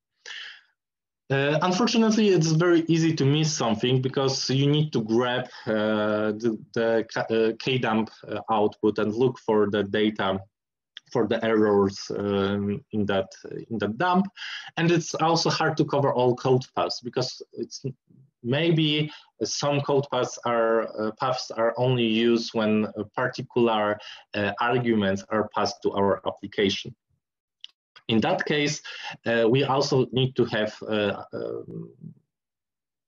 B: Uh, unfortunately, it's very easy to miss something because you need to grab uh, the, the uh, KDump uh, output and look for the data for the errors um, in that in that dump, and it's also hard to cover all code paths because it's maybe some code paths are uh, paths are only used when particular uh, arguments are passed to our application. In that case, uh, we also need to have uh, um,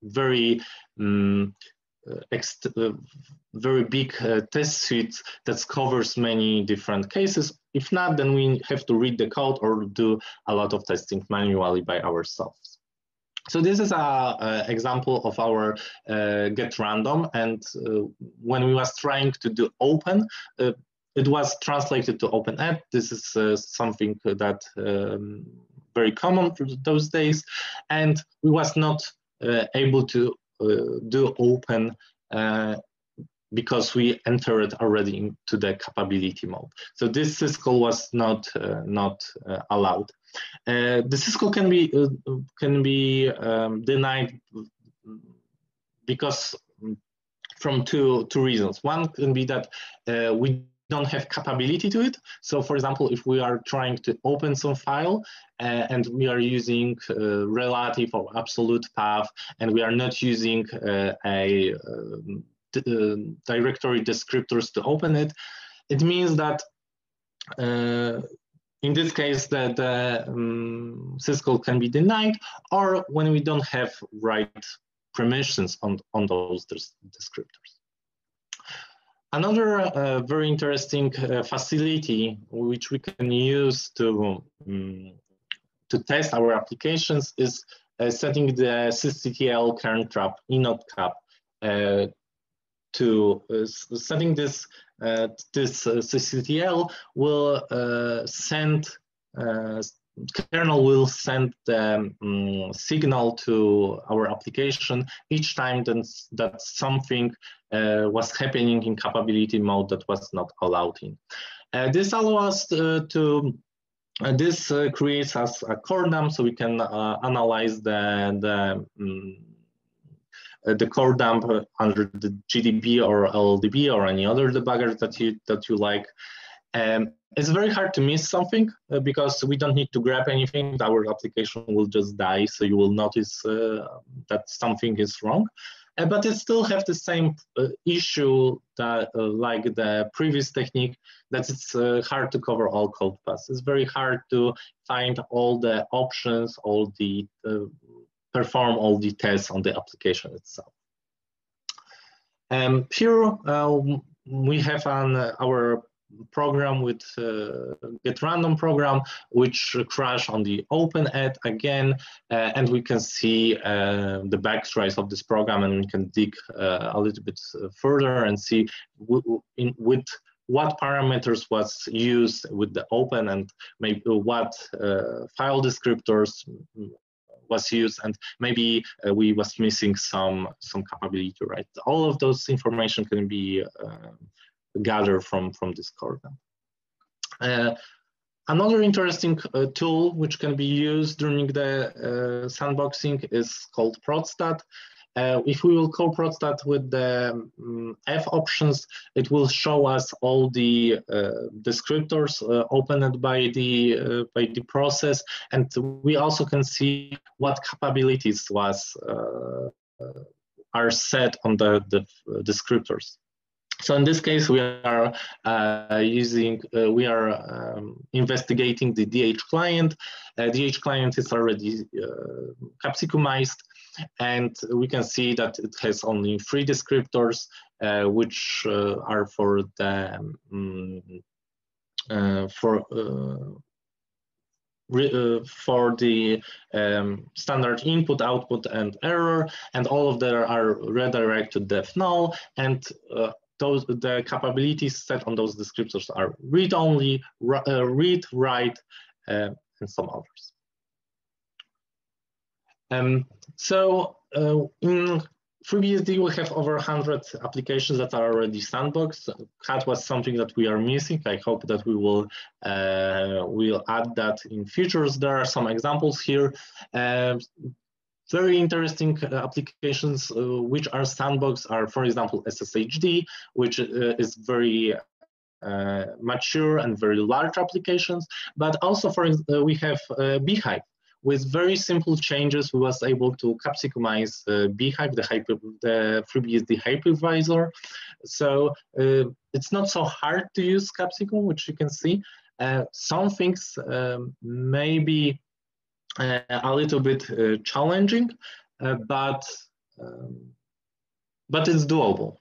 B: very um, uh, very big uh, test suite that covers many different cases. If not, then we have to read the code or do a lot of testing manually by ourselves. So this is an example of our uh, get random. And uh, when we was trying to do open, it was translated to openat. This is uh, something that um, very common those days, and we was not uh, able to uh, do open uh, because we entered already into the capability mode. So this syscall was not uh, not uh, allowed. the syscall can be can be um, denied because from two two reasons. One can be that we don't have capability to it. So for example, if we are trying to open some file uh, and we are using uh, relative or absolute path and we are not using uh, a um, uh, directory descriptors to open it, it means that uh, in this case that the um, syscall can be denied or when we don't have right permissions on, on those descriptors. Another uh, very interesting uh, facility which we can use to, um, to test our applications is uh, setting the sysctl kern trap inode cap uh, to uh, setting this uh, this sysctl will send kernel will send the um, signal to our application each time that, that something uh, was happening in capability mode that was not allowed in. Uh, this allows us uh, to uh, this uh, creates us a core dump so we can uh, analyze the the um, the core dump under the GDB or LLDB or any other debugger that you that you like. Um, it's very hard to miss something uh, because we don't need to grab anything. Our application will just die, so you will notice uh, that something is wrong. Uh, but it still have the same uh, issue that, uh, like the previous technique, that it's uh, hard to cover all code paths. It's very hard to find all the options, all the perform all the tests on the application itself. Um, here uh, we have an, our program with uh, get random program which crash on the openat again uh, and we can see uh, the backtrace of this program and we can dig uh, a little bit further and see in, with what parameters was used with the open and maybe what uh, file descriptors was used and maybe uh, we was missing some some capability right? All of those information can be uh, gathered from from this program uh, Another interesting uh, tool which can be used during the uh, sandboxing is called procstat. Uh, if we will call procstat with the um, F options, it will show us all the uh, descriptors opened by the by the process, and we also can see what capabilities was are set on the, the descriptors. So in this case, we are uh, using, uh, we are um, investigating the dhclient. Uh, dhclient is already capsicumized and we can see that it has only three descriptors, uh, which uh, are for the um, uh, for uh, uh, for the um, standard input, output, and error, and all of them are redirected def null, and uh, those the capabilities set on those descriptors are read only, read, write, and some others. Um, so uh, in FreeBSD, we have over 100 applications that are already sandboxed. CAT was something that we are missing. I hope that we will uh, will add that in futures. There are some examples here. Uh, very interesting uh, applications uh, which are sandbox are, for example, SSHD, which uh, is very uh, mature and very large applications, but also for uh, we have uh, bhyve, with very simple changes, we was able to capsicumize bhyve, the, hyper, the FreeBSD hypervisor. So it's not so hard to use Capsicum, which you can see. Some things um, may be uh, a little bit uh, challenging, uh, but, um, but it's doable.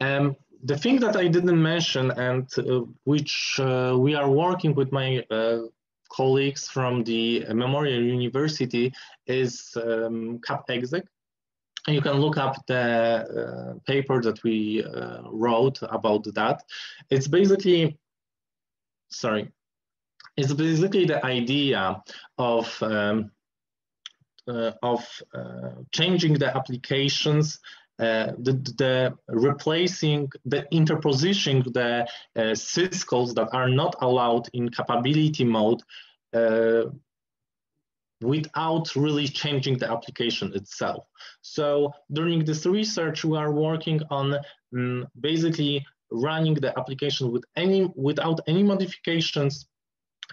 B: Um, the thing that I didn't mention and uh, which uh, we are working with my uh, colleagues from the Memorial University is um, CapExec. You can look up the uh, paper that we uh, wrote about that. It's basically, sorry, it's basically the idea of uh, of uh, changing the applications uh, the, the, replacing the interpositioning the uh, syscalls that are not allowed in capability mode uh, without really changing the application itself. So during this research, we are working on um, basically running the application with any without any modifications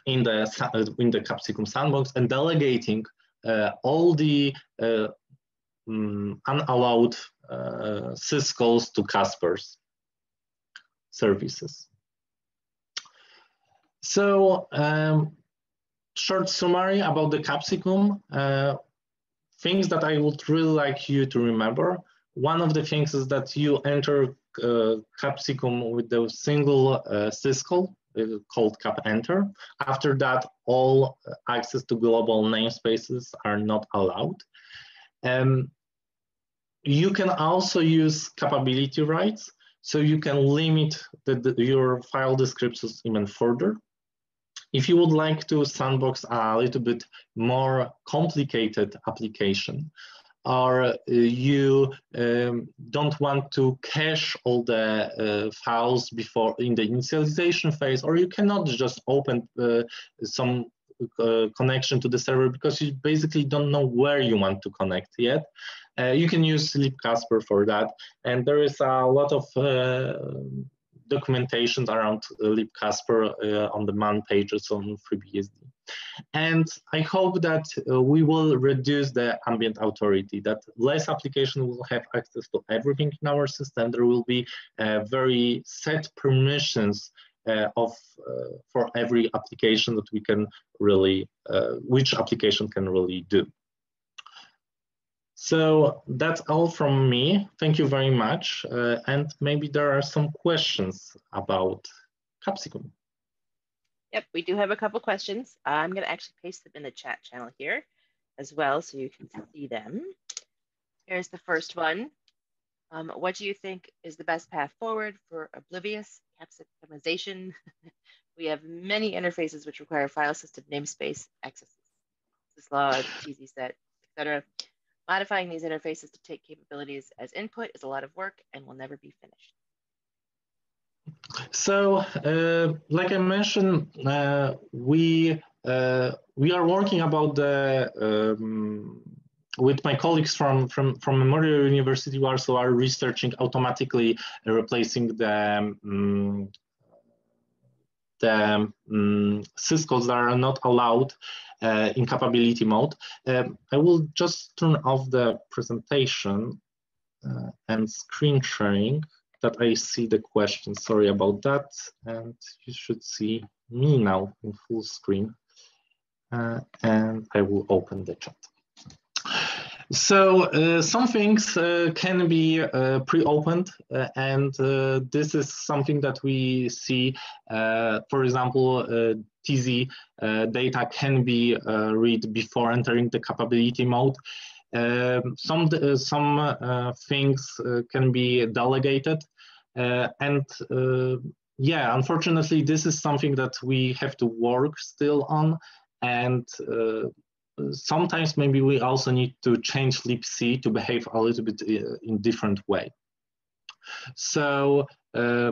B: in the in the Capsicum sandbox and delegating uh, all the uh, um, unallowed uh, syscalls to Casper's services. So um, short summary about the capsicum. Uh, things that I would really like you to remember. One of the things is that you enter uh, capsicum with the single uh, syscall uh, called cap enter. After that, all access to global namespaces are not allowed. Um, you can also use capability rights, so you can limit the, the, your file descriptors even further. If you would like to sandbox a little bit more complicated application, or uh, you um, don't want to cache all the uh, files before in the initialization phase, or you cannot just open uh, some uh, connection to the server because you basically don't know where you want to connect yet. Uh, you can use libcasper for that. And there is a lot of uh, documentation around libcasper uh, on the man pages on FreeBSD. And I hope that uh, we will reduce the ambient authority, that less application will have access to everything in our system. There will be uh, very set permissions uh, of uh, for every application that we can really, uh, which application can really do. So that's all from me. Thank you very much. Uh, and maybe there are some questions about Capsicum.
C: Yep, we do have a couple questions. I'm going to actually paste them in the chat channel here as well so you can see them. Here's the first one. Um, what do you think is the best path forward for Oblivious capsicumization? we have many interfaces which require file system namespace access, syslog, tz-set, etc. Modifying these interfaces to take capabilities as input is a lot of work and will never be finished.
B: So, uh, like I mentioned, uh, we uh, we are working about the um, with my colleagues from from from Memorial University also are researching automatically replacing the um, the um, syscalls that are not allowed uh, in capability mode. Um, I will just turn off the presentation uh, and screen sharing that I see the question. Sorry about that. And you should see me now in full screen. Uh, and I will open the chat. So uh, some things uh, can be uh, pre-opened uh, and uh, this is something that we see, uh, for example, TZ data can be read before entering the capability mode. Um, some some things can be delegated and yeah, unfortunately, this is something that we have to work still on and sometimes maybe we also need to change libc to behave a little bit uh, in different way. So uh,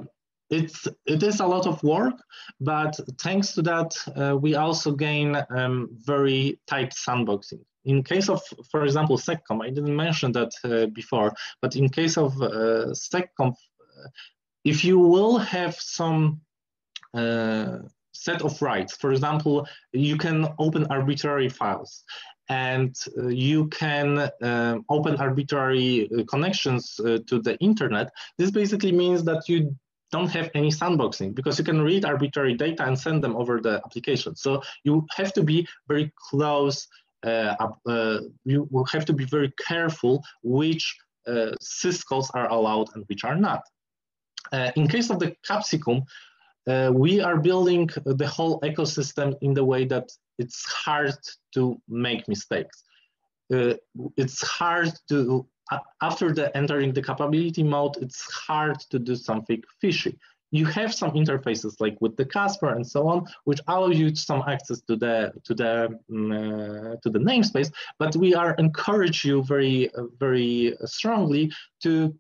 B: it's, it is a lot of work, but thanks to that, uh, we also gain um, very tight sandboxing. In case of, for example, SecComp, I didn't mention that uh, before, but in case of uh, SecComp, uh, if you will have some set of rights. For example, you can open arbitrary files and uh, you can uh, open arbitrary uh, connections uh, to the internet. This basically means that you don't have any sandboxing because you can read arbitrary data and send them over the application. So you have to be very close. Uh, uh, you have to be very careful which syscalls are allowed and which are not. in case of the capsicum, uh, we are building the whole ecosystem in the way that it's hard to make mistakes. Uh, it's hard to, after the entering the capability mode, it's hard to do something fishy. You have some interfaces like with the Casper and so on, which allow you some access to the to the um, uh, to the namespace. But we are encourage you very very strongly to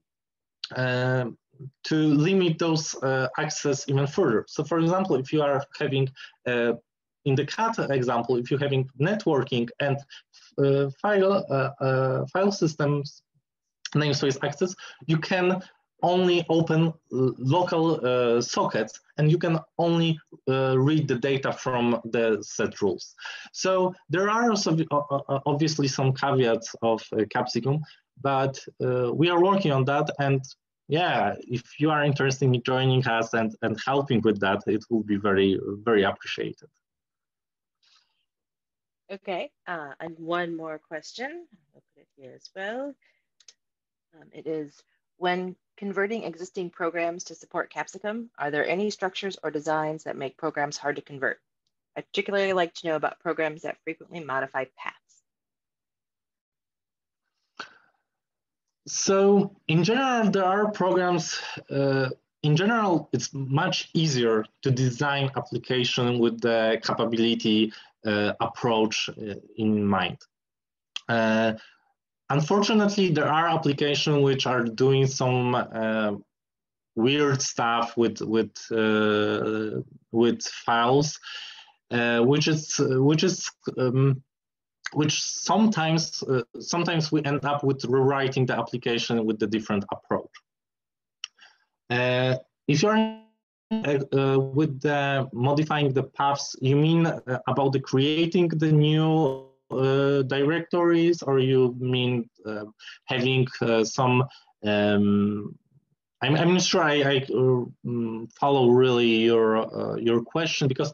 B: uh, to limit those uh, access even further. So for example, if you are having, uh, in the CAT example, if you're having networking and uh, file, uh, uh, file systems namespace access, you can only open local uh, sockets and you can only read the data from the set rules. So there are also obviously some caveats of Capsicum, but we are working on that and yeah, if you are interested in joining us and, and helping with that, it will be very, very appreciated.
C: Okay, uh, and one more question. I'll put it here as well. Um, it is, when converting existing programs to support Capsicum, are there any structures or designs that make programs hard to convert? I particularly like to know about programs that frequently modify paths.
B: So in general, there are programs, uh, in general, it's much easier to design application with the capability uh, approach uh, in mind. Uh, unfortunately, there are applications which are doing some uh, weird stuff with with uh, with files, which is which is um, which sometimes uh, sometimes we end up with rewriting the application with the different approach. Uh, if you're uh, uh with the modifying the paths, you mean uh, about the creating the new uh, directories, or you mean having some um, I'm, I'm not sure I, I uh, follow really your your question because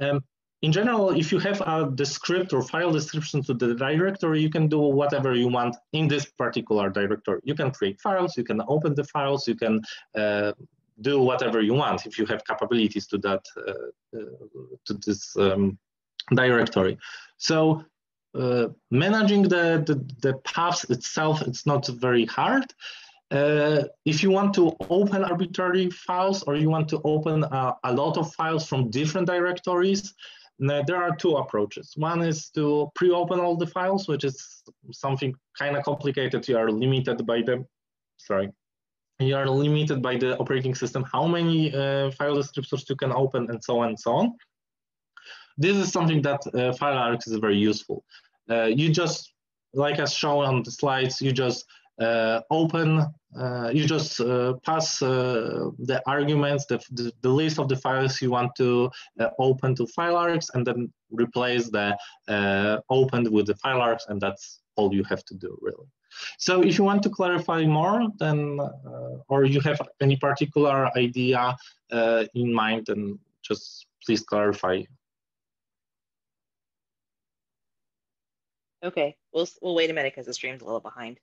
B: um, in general, if you have a descriptor or file description to the directory, you can do whatever you want in this particular directory. You can create files, you can open the files, you can uh, do whatever you want if you have capabilities to that uh, uh, to this um, directory. So uh, managing the, the, the paths itself, it's not very hard. Uh, if you want to open arbitrary files or you want to open uh, a lot of files from different directories, there are two approaches. One is to pre-open all the files, which is something kind of complicated. You are limited by the, sorry, you are limited by the operating system, how many uh, file descriptors you can open and so on and so on. This is something that uh, fileargs is very useful. Uh, you just, like as shown on the slides, you just open, uh, you just uh, pass the arguments, the, the, the, list of the files you want to open to file fileargs and then replace the opened with the file fileargs and that's all you have to do really. So if you want to clarify more, then, uh, or you have any particular idea uh, in mind, then just please clarify.
C: Okay, we'll, we'll wait a minute because the stream's a little behind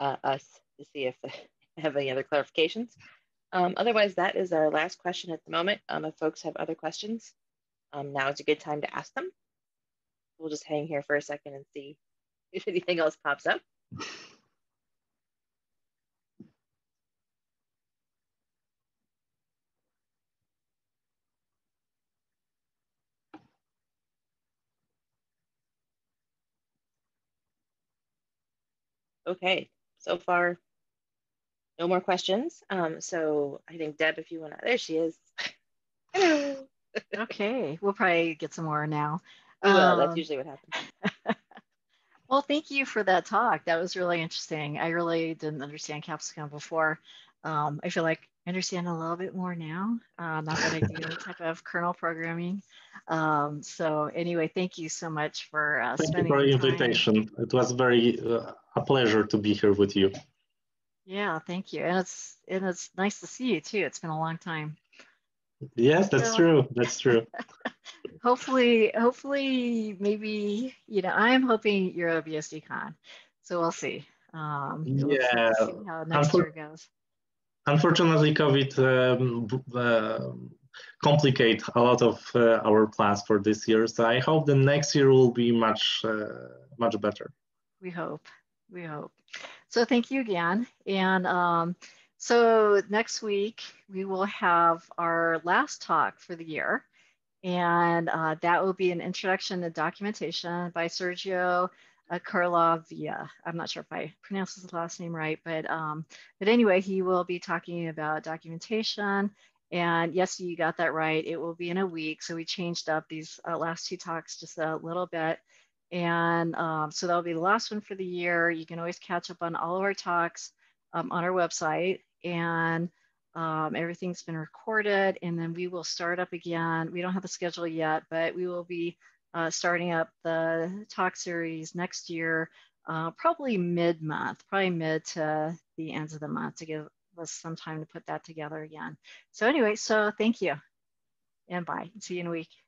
C: uh, us to see if they have any other clarifications. Um, otherwise, that is our last question at the moment. Um, if folks have other questions, um, now is a good time to ask them. We'll just hang here for a second and see if anything else pops up. Okay, so far, no more questions. Um, so I think Deb, if you want to, there she is.
A: Hello. okay, we'll probably get some more now.
C: We will. Um, That's usually what happens.
A: well, thank you for that talk. That was really interesting. I really didn't understand Capsicum before. Um, I feel like I understand a little bit more now. Uh, not that I do any type of kernel programming. Um, so anyway, thank you so much for uh,
B: thank you for the invitation. It was very uh, a pleasure to be here with you.
A: Yeah, thank you. And it's and it's nice to see you too. It's been a long time.
B: Yes, that's so, true. That's true.
A: hopefully, hopefully, maybe you know, I am hoping EuroBSDCon. So we'll see. Um,
B: yeah.
A: See how next Unfor year goes.
B: Unfortunately, COVID um, uh, complicate a lot of uh, our plans for this year. So I hope the next year will be much, uh, much better.
A: We hope we hope. So thank you again. And um, so next week we will have our last talk for the year. And uh, that will be an introduction to documentation by Sergio Carlavilla. I'm not sure if I pronounced his last name right, but um, but anyway, he will be talking about documentation. And yes, you got that right. It will be in a week. So we changed up these uh, last two talks just a little bit. And um, so that'll be the last one for the year. You can always catch up on all of our talks um, on our website and um, everything's been recorded and then we will start up again. We don't have a schedule yet, but we will be uh, starting up the talk series next year, uh, probably mid-month, probably mid to the end of the month to give us some time to put that together again. So anyway, so thank you and bye. See you in a week.